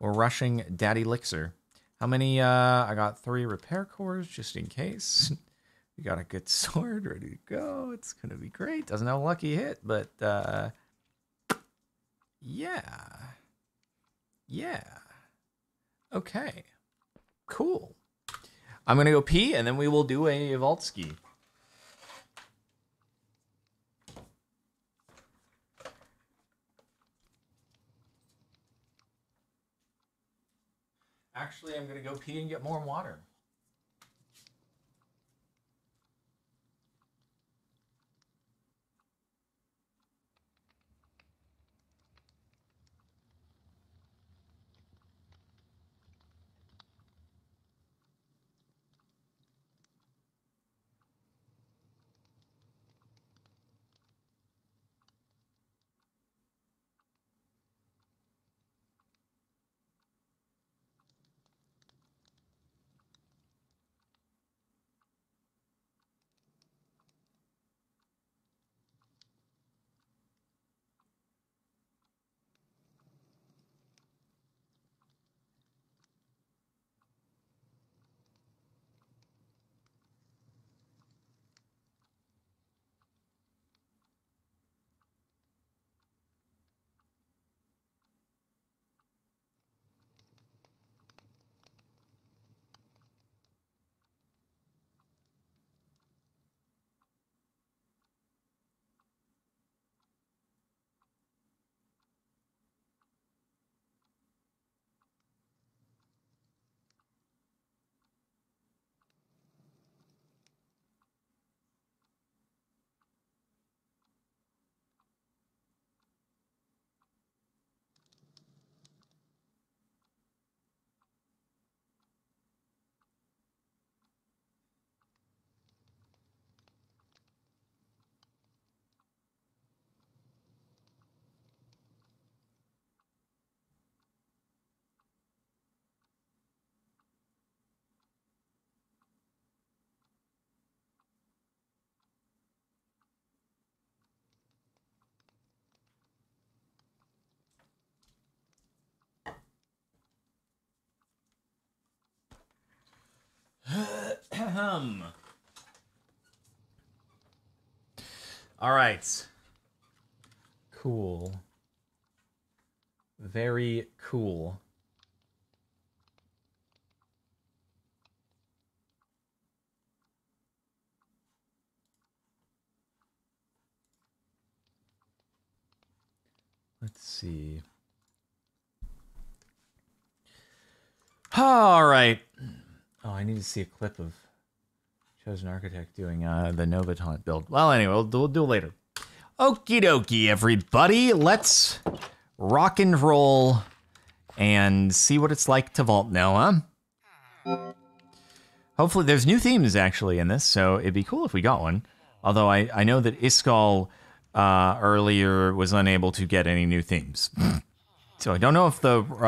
We're rushing Daddy Lixer. How many? Uh, I got three repair cores just in case. We got a good sword ready to go. It's gonna be great. Doesn't have a lucky hit, but uh, yeah, yeah. Okay, cool. I'm gonna go pee, and then we will do a vault Actually, I'm gonna go pee and get more water. Ahem. All right. Cool. Very cool. Let's see. All right. Oh, I need to see a clip of Chosen Architect doing uh, the Nova Taunt build. Well, anyway, we'll do, we'll do it later. Okie dokie, everybody. Let's rock and roll and see what it's like to vault now? Hopefully, there's new themes actually in this, so it'd be cool if we got one. Although I, I know that Iskall uh, earlier was unable to get any new themes. so I don't know if the uh,